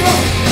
go.